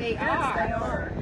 They yes, are. They are.